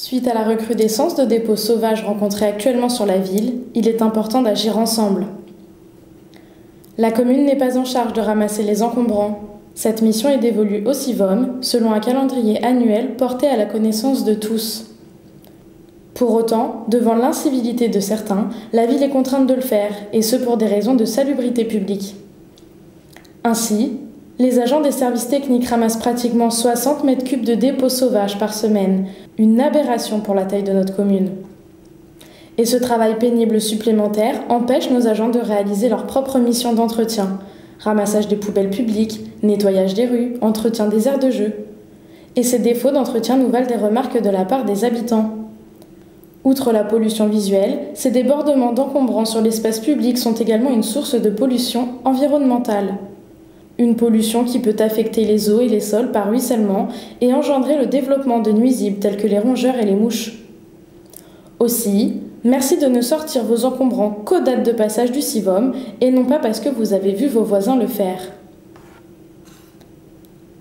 Suite à la recrudescence de dépôts sauvages rencontrés actuellement sur la ville, il est important d'agir ensemble. La commune n'est pas en charge de ramasser les encombrants. Cette mission est dévolue au CIVOM selon un calendrier annuel porté à la connaissance de tous. Pour autant, devant l'incivilité de certains, la ville est contrainte de le faire, et ce pour des raisons de salubrité publique. Ainsi, les agents des services techniques ramassent pratiquement 60 mètres cubes de dépôts sauvages par semaine, une aberration pour la taille de notre commune. Et ce travail pénible supplémentaire empêche nos agents de réaliser leur propre mission d'entretien ramassage des poubelles publiques, nettoyage des rues, entretien des aires de jeu. Et ces défauts d'entretien nous valent des remarques de la part des habitants. Outre la pollution visuelle, ces débordements d'encombrants sur l'espace public sont également une source de pollution environnementale. Une pollution qui peut affecter les eaux et les sols par ruissellement et engendrer le développement de nuisibles tels que les rongeurs et les mouches. Aussi, merci de ne sortir vos encombrants qu'aux dates de passage du CIVOM et non pas parce que vous avez vu vos voisins le faire.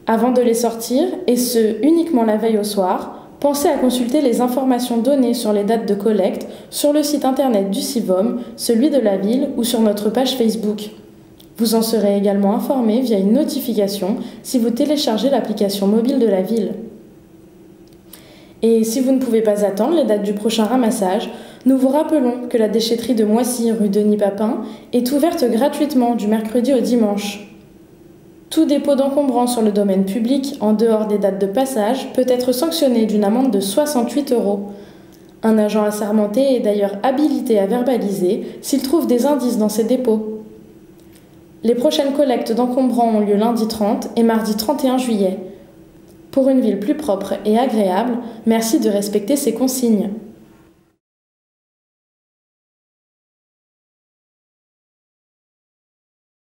Avant de les sortir, et ce uniquement la veille au soir, pensez à consulter les informations données sur les dates de collecte sur le site internet du CIVOM, celui de la ville ou sur notre page Facebook. Vous en serez également informé via une notification si vous téléchargez l'application mobile de la ville. Et si vous ne pouvez pas attendre les dates du prochain ramassage, nous vous rappelons que la déchetterie de Moissy, rue Denis Papin, est ouverte gratuitement du mercredi au dimanche. Tout dépôt d'encombrants sur le domaine public, en dehors des dates de passage, peut être sanctionné d'une amende de 68 euros. Un agent assermenté est d'ailleurs habilité à verbaliser s'il trouve des indices dans ses dépôts. Les prochaines collectes d'encombrants ont lieu lundi 30 et mardi 31 juillet. Pour une ville plus propre et agréable, merci de respecter ces consignes.